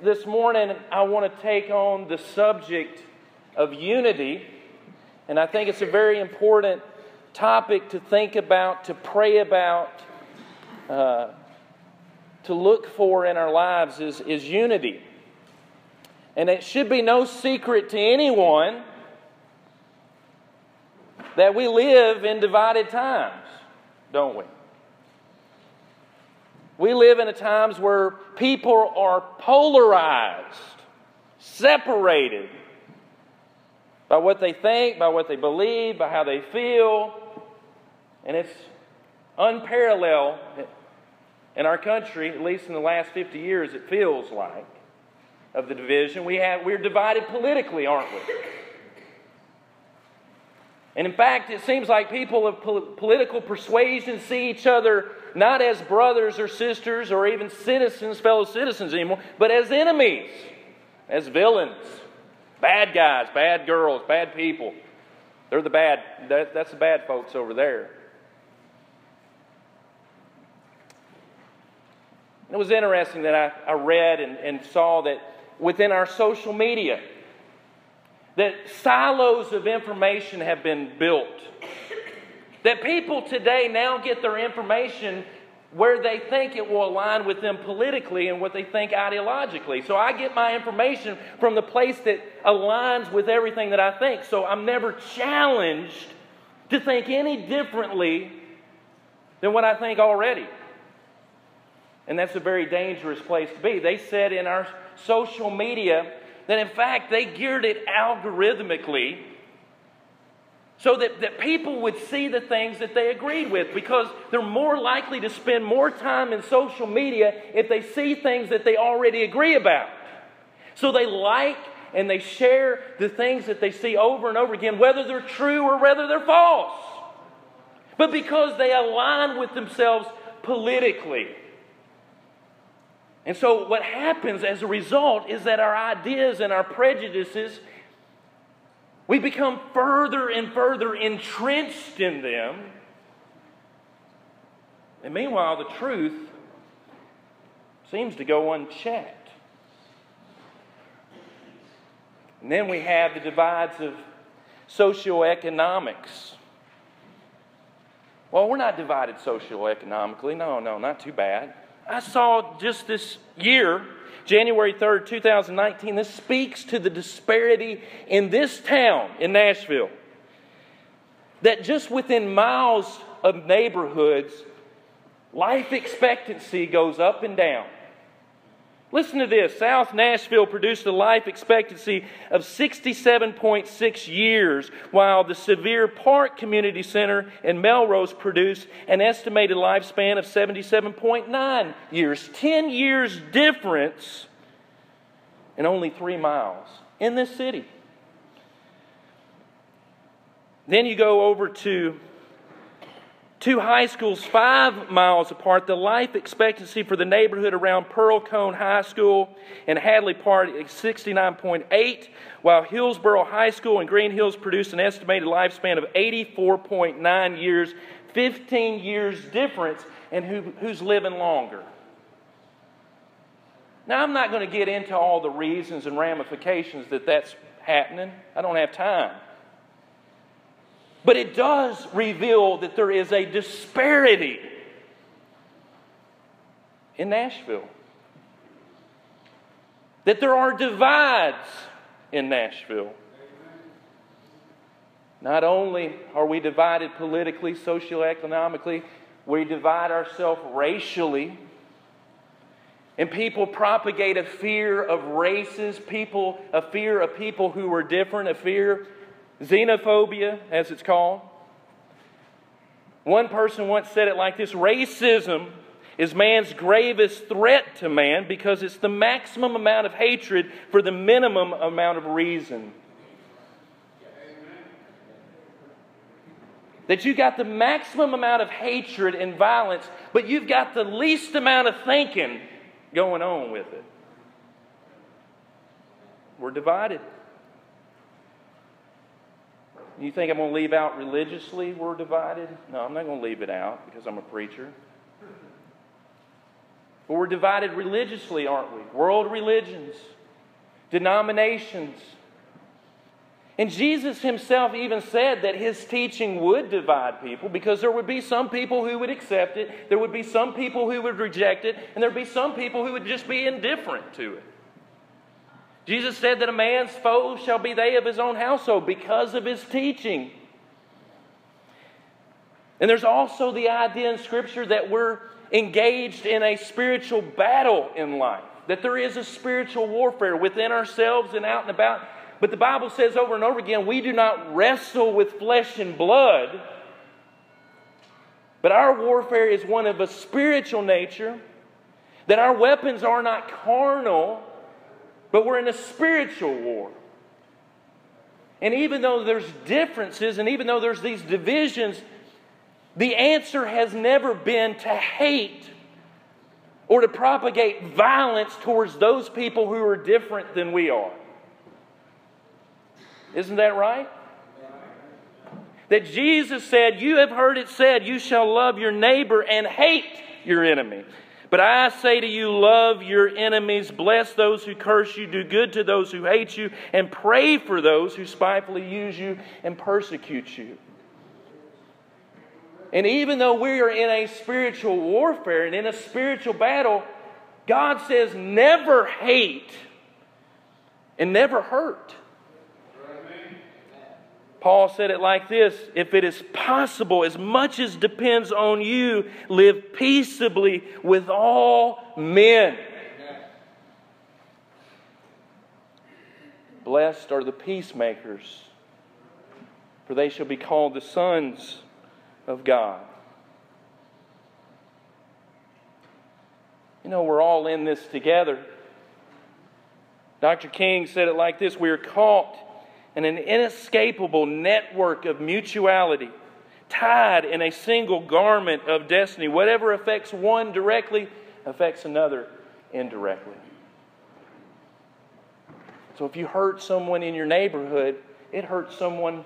This morning, I want to take on the subject of unity, and I think it's a very important topic to think about, to pray about, uh, to look for in our lives is, is unity. And it should be no secret to anyone that we live in divided times, don't we? We live in a times where people are polarized, separated by what they think, by what they believe, by how they feel. And it's unparalleled in our country, at least in the last 50 years, it feels like, of the division. We have, we're divided politically, aren't we? And in fact, it seems like people of political persuasion see each other not as brothers or sisters or even citizens, fellow citizens anymore, but as enemies, as villains, bad guys, bad girls, bad people. They're the bad, that, that's the bad folks over there. It was interesting that I, I read and, and saw that within our social media, that silos of information have been built. That people today now get their information where they think it will align with them politically and what they think ideologically. So I get my information from the place that aligns with everything that I think. So I'm never challenged to think any differently than what I think already. And that's a very dangerous place to be. They said in our social media that, in fact, they geared it algorithmically so that, that people would see the things that they agreed with because they're more likely to spend more time in social media if they see things that they already agree about. So they like and they share the things that they see over and over again, whether they're true or whether they're false. But because they align with themselves politically. And so, what happens as a result is that our ideas and our prejudices, we become further and further entrenched in them. And meanwhile, the truth seems to go unchecked. And then we have the divides of socioeconomics. Well, we're not divided socioeconomically. No, no, not too bad. I saw just this year, January 3rd, 2019, this speaks to the disparity in this town, in Nashville. That just within miles of neighborhoods, life expectancy goes up and down. Listen to this South Nashville produced a life expectancy of 67.6 years, while the Sevier Park Community Center in Melrose produced an estimated lifespan of 77.9 years. 10 years difference in only three miles in this city. Then you go over to Two high schools five miles apart. The life expectancy for the neighborhood around Pearl-Cohn High School and Hadley Park is 69.8, while Hillsboro High School and Green Hills produced an estimated lifespan of 84.9 years, 15 years difference in who, who's living longer. Now, I'm not going to get into all the reasons and ramifications that that's happening. I don't have time. But it does reveal that there is a disparity in Nashville. That there are divides in Nashville. Not only are we divided politically, socioeconomically, we divide ourselves racially. And people propagate a fear of races, people, a fear of people who are different, a fear Xenophobia, as it's called. One person once said it like this racism is man's gravest threat to man because it's the maximum amount of hatred for the minimum amount of reason. That you got the maximum amount of hatred and violence, but you've got the least amount of thinking going on with it. We're divided. You think I'm going to leave out religiously we're divided? No, I'm not going to leave it out because I'm a preacher. But we're divided religiously, aren't we? World religions, denominations. And Jesus himself even said that his teaching would divide people because there would be some people who would accept it, there would be some people who would reject it, and there would be some people who would just be indifferent to it. Jesus said that a man's foes shall be they of his own household because of his teaching. And there's also the idea in Scripture that we're engaged in a spiritual battle in life, that there is a spiritual warfare within ourselves and out and about. But the Bible says over and over again, we do not wrestle with flesh and blood, but our warfare is one of a spiritual nature, that our weapons are not carnal, but we're in a spiritual war. And even though there's differences and even though there's these divisions, the answer has never been to hate or to propagate violence towards those people who are different than we are. Isn't that right? That Jesus said, You have heard it said, you shall love your neighbor and hate your enemy. But I say to you, love your enemies, bless those who curse you, do good to those who hate you, and pray for those who spitefully use you and persecute you. And even though we are in a spiritual warfare and in a spiritual battle, God says never hate and never hurt. Paul said it like this If it is possible, as much as depends on you, live peaceably with all men. Blessed are the peacemakers, for they shall be called the sons of God. You know, we're all in this together. Dr. King said it like this We are caught in an inescapable network of mutuality, tied in a single garment of destiny. Whatever affects one directly affects another indirectly. So if you hurt someone in your neighborhood, it hurts someone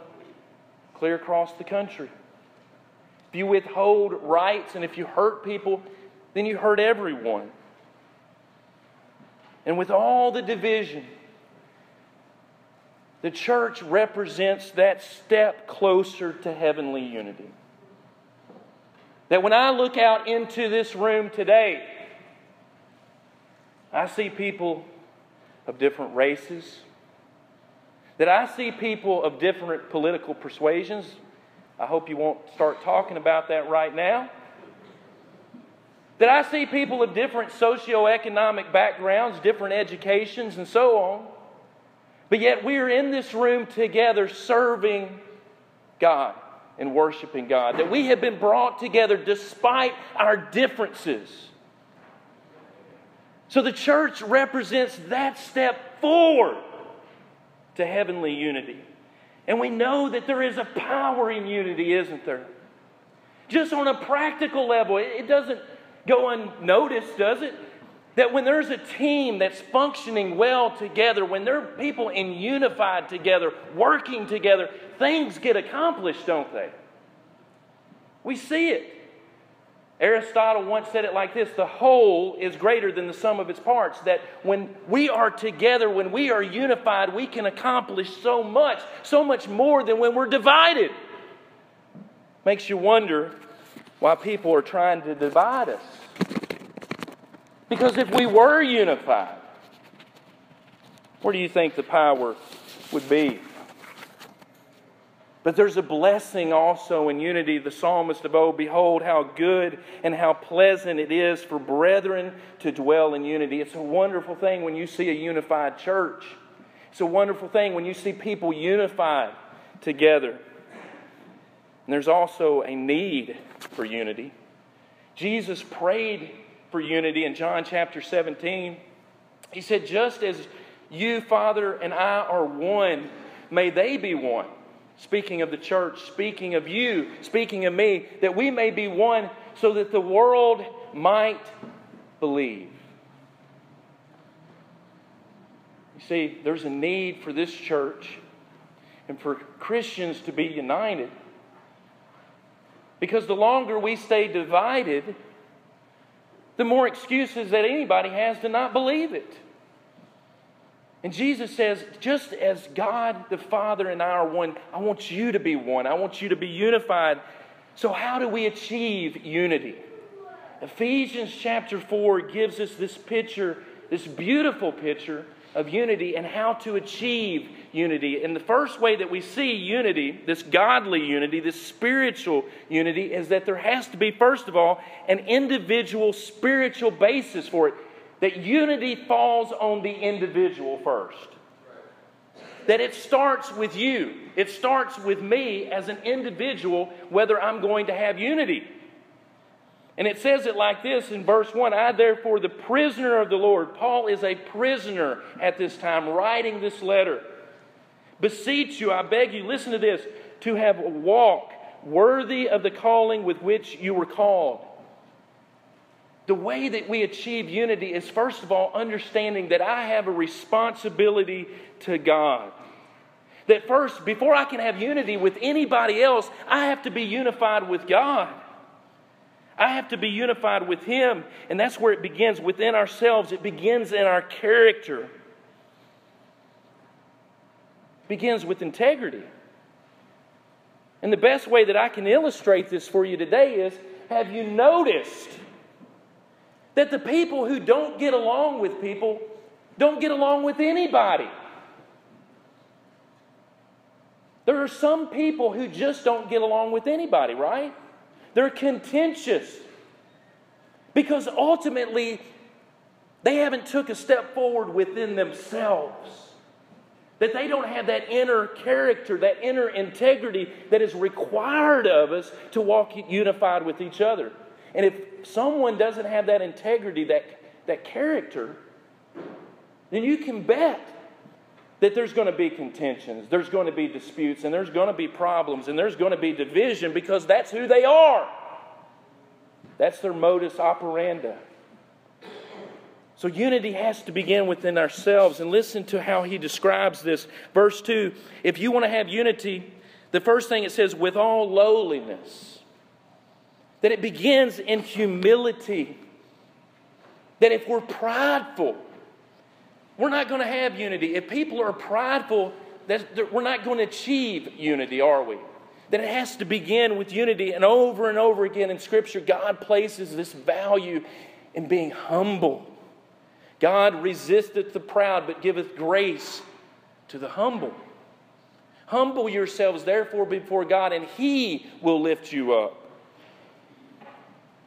clear across the country. If you withhold rights and if you hurt people, then you hurt everyone. And with all the division, the church represents that step closer to heavenly unity. That when I look out into this room today, I see people of different races, that I see people of different political persuasions, I hope you won't start talking about that right now. That I see people of different socioeconomic backgrounds, different educations, and so on. But yet we are in this room together serving God and worshiping God. That we have been brought together despite our differences. So the church represents that step forward to heavenly unity. And we know that there is a power in unity, isn't there? Just on a practical level, it doesn't go unnoticed, does it? That when there's a team that's functioning well together, when there are people in unified together, working together, things get accomplished, don't they? We see it. Aristotle once said it like this the whole is greater than the sum of its parts. That when we are together, when we are unified, we can accomplish so much, so much more than when we're divided. Makes you wonder why people are trying to divide us. Because if we were unified, where do you think the power would be? But there's a blessing also in unity. The psalmist of old, behold how good and how pleasant it is for brethren to dwell in unity. It's a wonderful thing when you see a unified church. It's a wonderful thing when you see people unified together. And there's also a need for unity. Jesus prayed for unity in John chapter 17. He said, Just as you, Father, and I are one, may they be one speaking of the church, speaking of you, speaking of me, that we may be one so that the world might believe. You see, there's a need for this church and for Christians to be united. Because the longer we stay divided, the more excuses that anybody has to not believe it. And Jesus says, just as God the Father and I are one, I want you to be one. I want you to be unified. So, how do we achieve unity? Ephesians chapter 4 gives us this picture, this beautiful picture of unity and how to achieve unity. And the first way that we see unity, this godly unity, this spiritual unity, is that there has to be, first of all, an individual spiritual basis for it that unity falls on the individual first. That it starts with you. It starts with me as an individual, whether I'm going to have unity. And it says it like this in verse 1 I, therefore, the prisoner of the Lord, Paul is a prisoner at this time, writing this letter. Beseech you, I beg you, listen to this, to have a walk worthy of the calling with which you were called the way that we achieve unity is, first of all, understanding that I have a responsibility to God. That first, before I can have unity with anybody else, I have to be unified with God. I have to be unified with Him. And that's where it begins within ourselves, it begins in our character. Begins with integrity. And the best way that I can illustrate this for you today is have you noticed? That the people who don't get along with people don't get along with anybody. There are some people who just don't get along with anybody, right? They're contentious because ultimately they haven't took a step forward within themselves. That they don't have that inner character, that inner integrity that is required of us to walk unified with each other. And if someone doesn't have that integrity, that, that character, then you can bet that there's going to be contentions, there's going to be disputes, and there's going to be problems, and there's going to be division because that's who they are. That's their modus operandi. So unity has to begin within ourselves. And listen to how he describes this. Verse 2 If you want to have unity, the first thing it says, with all lowliness that it begins in humility. That if we're prideful, we're not going to have unity. If people are prideful, that we're not going to achieve unity, are we? That it has to begin with unity. And over and over again in Scripture, God places this value in being humble. God resisteth the proud, but giveth grace to the humble. Humble yourselves, therefore, before God, and He will lift you up.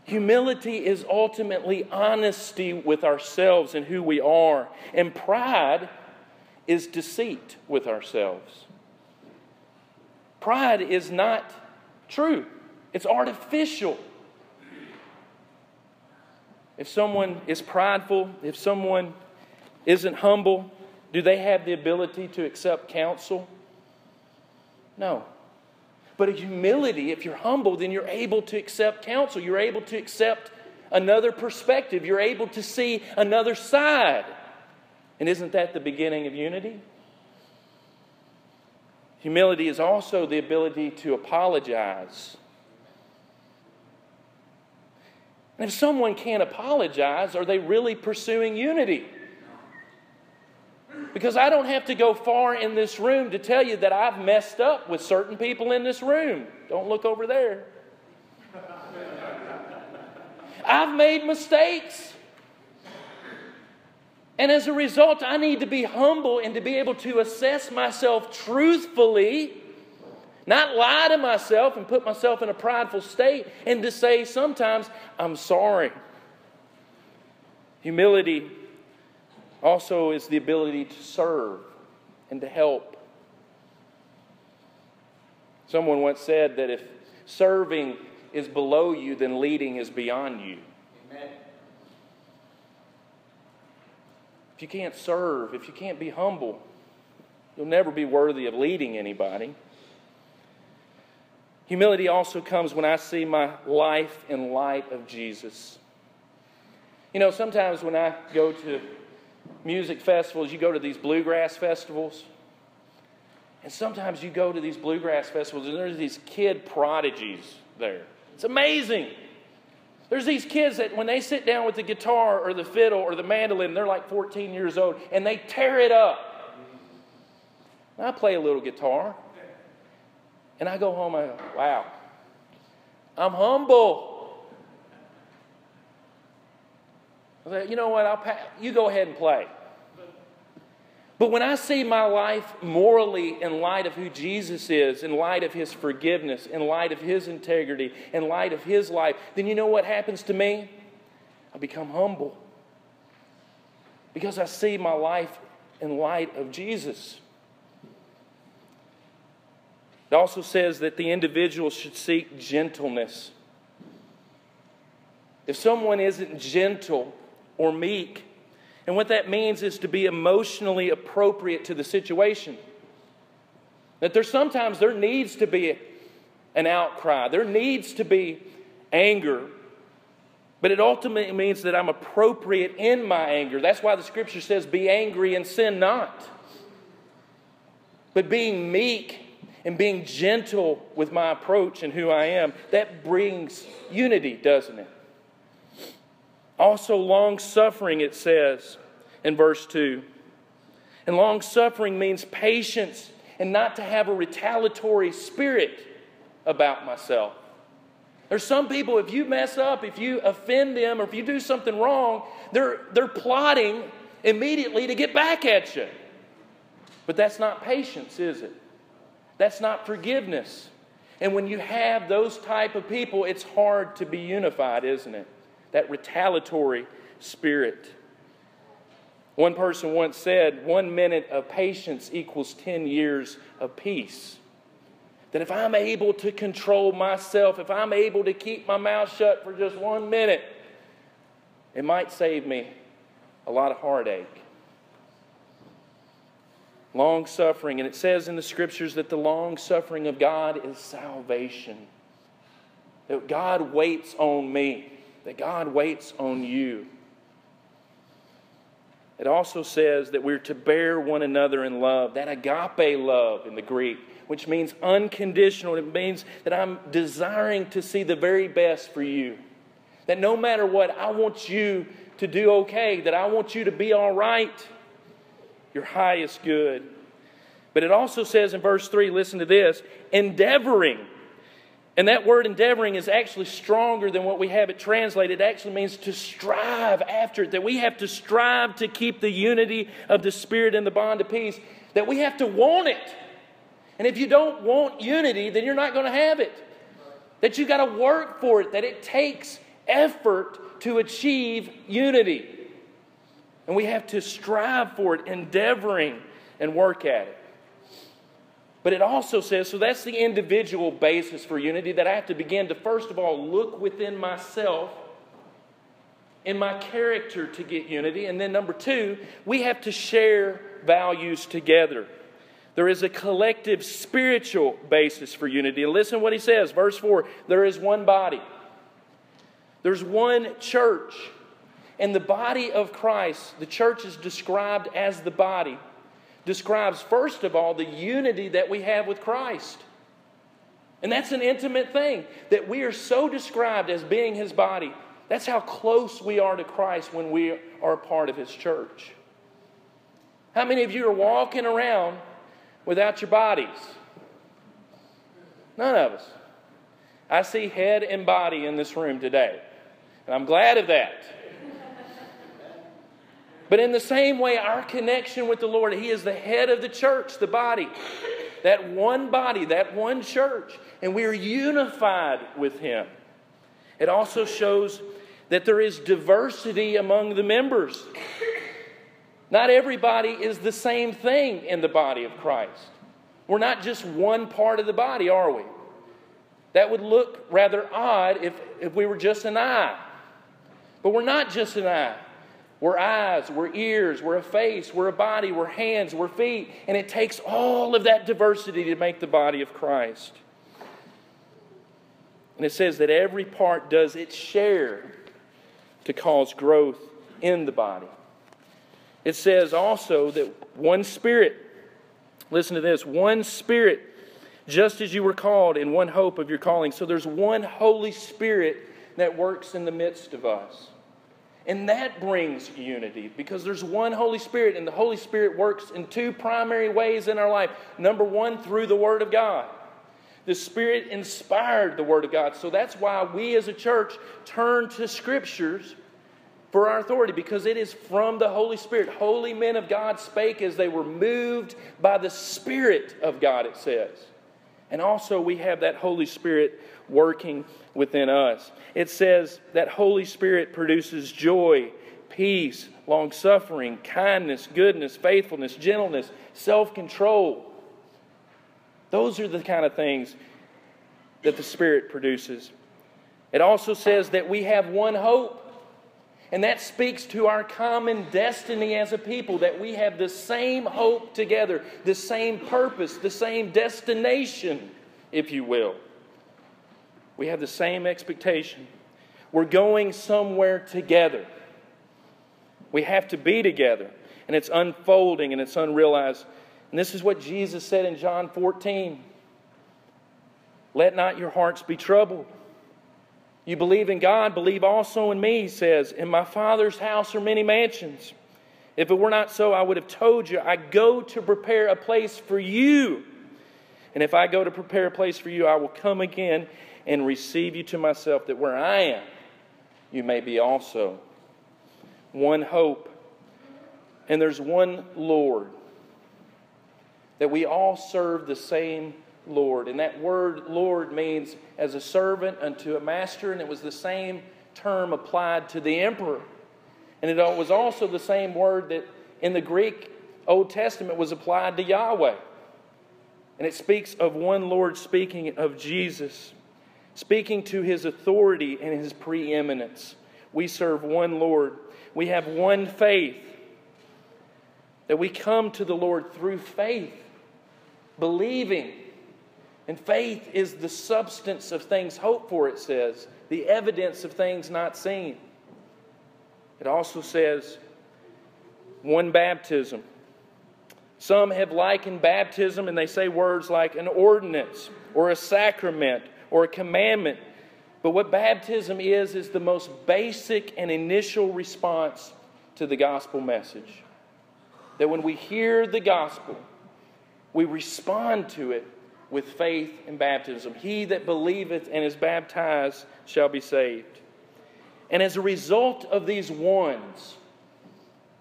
Humility is ultimately honesty with ourselves and who we are. And pride is deceit with ourselves. Pride is not true, it's artificial. If someone is prideful, if someone isn't humble, do they have the ability to accept counsel? No. But a humility, if you're humble, then you're able to accept counsel. You're able to accept another perspective. You're able to see another side. And isn't that the beginning of unity? Humility is also the ability to apologize. And if someone can't apologize, are they really pursuing unity? Because I don't have to go far in this room to tell you that I've messed up with certain people in this room. Don't look over there. I've made mistakes. And as a result, I need to be humble and to be able to assess myself truthfully, not lie to myself and put myself in a prideful state, and to say sometimes, I'm sorry. Humility also is the ability to serve and to help. Someone once said that if serving is below you, then leading is beyond you. Amen. If you can't serve, if you can't be humble, you'll never be worthy of leading anybody. Humility also comes when I see my life in light of Jesus. You know, sometimes when I go to music festivals, you go to these bluegrass festivals. And sometimes you go to these bluegrass festivals and there's these kid prodigies there. It's amazing. There's these kids that when they sit down with the guitar or the fiddle or the mandolin, they're like 14 years old and they tear it up. And I play a little guitar. And I go home I go, wow, I'm humble. I say, you know what? I'll pa- you go ahead and play. But when I see my life morally in light of who Jesus is, in light of his forgiveness, in light of his integrity, in light of his life, then you know what happens to me? I become humble. Because I see my life in light of Jesus. It also says that the individual should seek gentleness. If someone isn't gentle or meek, and what that means is to be emotionally appropriate to the situation. That there's sometimes there needs to be an outcry, there needs to be anger, but it ultimately means that I'm appropriate in my anger. That's why the scripture says, Be angry and sin not. But being meek and being gentle with my approach and who I am, that brings unity, doesn't it? Also, long suffering, it says in verse 2. And long suffering means patience and not to have a retaliatory spirit about myself. There's some people, if you mess up, if you offend them, or if you do something wrong, they're, they're plotting immediately to get back at you. But that's not patience, is it? That's not forgiveness. And when you have those type of people, it's hard to be unified, isn't it? that retaliatory spirit. One person once said, one minute of patience equals 10 years of peace. That if I'm able to control myself, if I'm able to keep my mouth shut for just one minute, it might save me a lot of heartache. Long suffering, and it says in the scriptures that the long suffering of God is salvation. That God waits on me that God waits on you. It also says that we're to bear one another in love, that agape love in the Greek, which means unconditional. It means that I'm desiring to see the very best for you. That no matter what, I want you to do okay, that I want you to be all right, your highest good. But it also says in verse 3, listen to this endeavoring and that word endeavoring is actually stronger than what we have it translated. It actually means to strive after it, that we have to strive to keep the unity of the Spirit and the bond of peace, that we have to want it. And if you don't want unity, then you're not going to have it. That you've got to work for it, that it takes effort to achieve unity. And we have to strive for it, endeavoring and work at it. But it also says, so that's the individual basis for unity, that I have to begin to, first of all, look within myself in my character to get unity. And then, number two, we have to share values together. There is a collective spiritual basis for unity. And listen what he says, verse 4 there is one body, there's one church. And the body of Christ, the church is described as the body describes, first of all, the unity that we have with Christ. And that's an intimate thing that we are so described as being his body. That's how close we are to Christ when we are a part of his church. How many of you are walking around without your bodies? None of us. I see head and body in this room today, and I'm glad of that. But in the same way, our connection with the Lord, He is the head of the church, the body. That one body, that one church. And we are unified with Him. It also shows that there is diversity among the members. Not everybody is the same thing in the body of Christ. We're not just one part of the body, are we? That would look rather odd if, if we were just an eye. But we're not just an eye. We're eyes, we're ears, we're a face, we're a body, we're hands, we're feet. And it takes all of that diversity to make the body of Christ. And it says that every part does its share to cause growth in the body. It says also that one spirit, listen to this, one spirit, just as you were called in one hope of your calling. So there's one Holy Spirit that works in the midst of us. And that brings unity because there's one Holy Spirit, and the Holy Spirit works in two primary ways in our life. Number one, through the Word of God. The Spirit inspired the Word of God. So that's why we as a church turn to Scriptures for our authority because it is from the Holy Spirit. Holy men of God spake as they were moved by the Spirit of God, it says. And also, we have that Holy Spirit working within us. It says that Holy Spirit produces joy, peace, long suffering, kindness, goodness, faithfulness, gentleness, self control. Those are the kind of things that the Spirit produces. It also says that we have one hope. And that speaks to our common destiny as a people that we have the same hope together, the same purpose, the same destination, if you will. We have the same expectation. We're going somewhere together. We have to be together. And it's unfolding and it's unrealized. And this is what Jesus said in John 14 Let not your hearts be troubled. You believe in God, believe also in me, he says. In my Father's house are many mansions. If it were not so, I would have told you, I go to prepare a place for you. And if I go to prepare a place for you, I will come again and receive you to myself, that where I am, you may be also. One hope, and there's one Lord. That we all serve the same Lord. And that word Lord means as a servant unto a master, and it was the same term applied to the emperor. And it was also the same word that in the Greek Old Testament was applied to Yahweh. And it speaks of one Lord speaking of Jesus speaking to his authority and his preeminence. We serve one Lord. We have one faith. That we come to the Lord through faith, believing. And faith is the substance of things hoped for, it says, the evidence of things not seen. It also says one baptism. Some have likened baptism and they say words like an ordinance or a sacrament or a commandment. But what baptism is, is the most basic and initial response to the gospel message. That when we hear the gospel, we respond to it with faith and baptism. He that believeth and is baptized shall be saved. And as a result of these ones,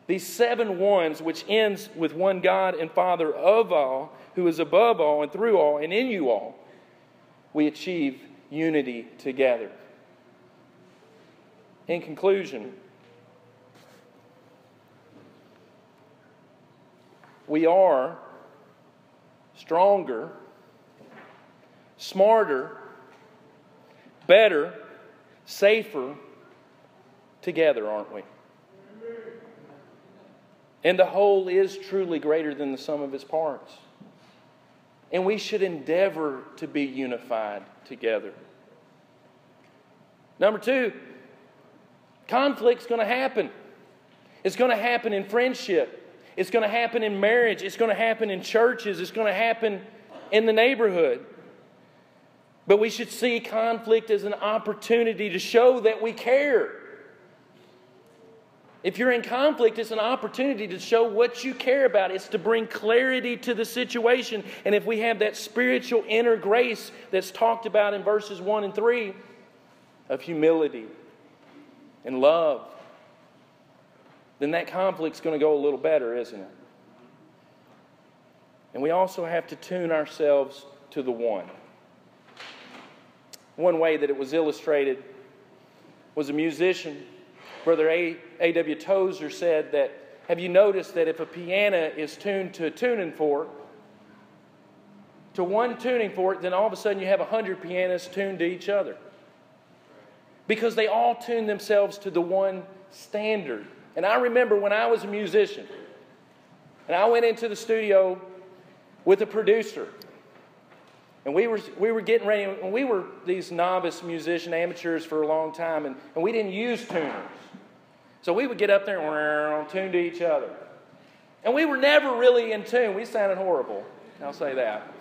these seven ones, which ends with one God and Father of all, who is above all and through all and in you all, we achieve unity together. In conclusion, we are stronger, smarter, better, safer together, aren't we? And the whole is truly greater than the sum of its parts. And we should endeavor to be unified together. Number two, conflict's going to happen. It's going to happen in friendship. It's going to happen in marriage. It's going to happen in churches. It's going to happen in the neighborhood. But we should see conflict as an opportunity to show that we care if you're in conflict, it's an opportunity to show what you care about. It's to bring clarity to the situation. And if we have that spiritual inner grace that's talked about in verses 1 and 3 of humility and love, then that conflict's going to go a little better, isn't it? And we also have to tune ourselves to the one. One way that it was illustrated was a musician Brother A.W. Tozer said that, have you noticed that if a piano is tuned to a tuning fork, to one tuning fork, then all of a sudden you have 100 pianists tuned to each other? Because they all tune themselves to the one standard. And I remember when I was a musician, and I went into the studio with a producer, and we were, we were getting ready, and we were these novice musician amateurs for a long time, and, and we didn't use tuners. So we would get up there and tune to each other. And we were never really in tune. We sounded horrible. I'll say that.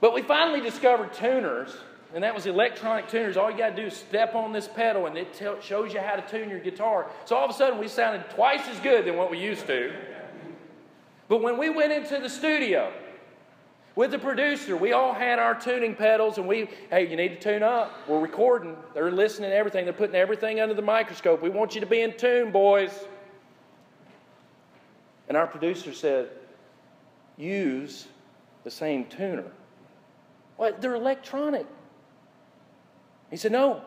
But we finally discovered tuners, and that was electronic tuners. All you got to do is step on this pedal, and it tell, shows you how to tune your guitar. So all of a sudden, we sounded twice as good than what we used to. But when we went into the studio with the producer, we all had our tuning pedals, and we, hey, you need to tune up. We're recording. They're listening to everything. They're putting everything under the microscope. We want you to be in tune, boys. And our producer said, use the same tuner. Well, they're electronic. He said, No,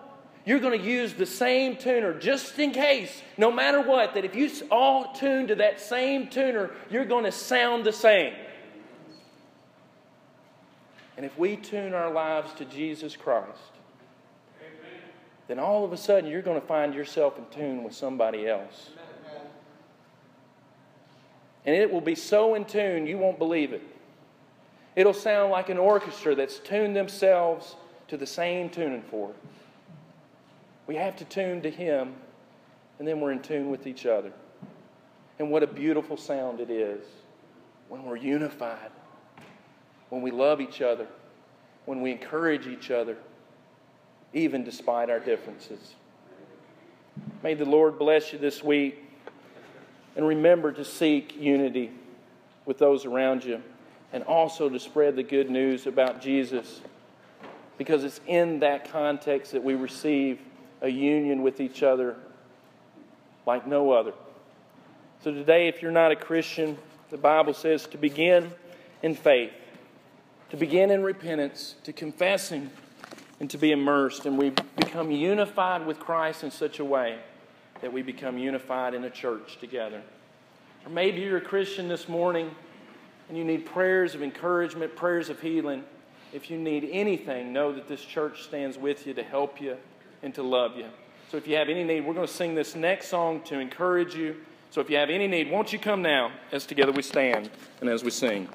you're going to use the same tuner just in case, no matter what, that if you all tune to that same tuner, you're going to sound the same. And if we tune our lives to Jesus Christ, then all of a sudden you're going to find yourself in tune with somebody else. And it will be so in tune, you won't believe it. It'll sound like an orchestra that's tuned themselves to the same tuning fork. We have to tune to Him, and then we're in tune with each other. And what a beautiful sound it is when we're unified, when we love each other, when we encourage each other, even despite our differences. May the Lord bless you this week. And remember to seek unity with those around you and also to spread the good news about Jesus because it's in that context that we receive a union with each other like no other. So today, if you're not a Christian, the Bible says to begin in faith, to begin in repentance, to confessing, and to be immersed. And we become unified with Christ in such a way that we become unified in a church together. Or maybe you're a Christian this morning and you need prayers of encouragement, prayers of healing. If you need anything, know that this church stands with you to help you and to love you. So if you have any need, we're going to sing this next song to encourage you. So if you have any need, won't you come now as together we stand and as we sing?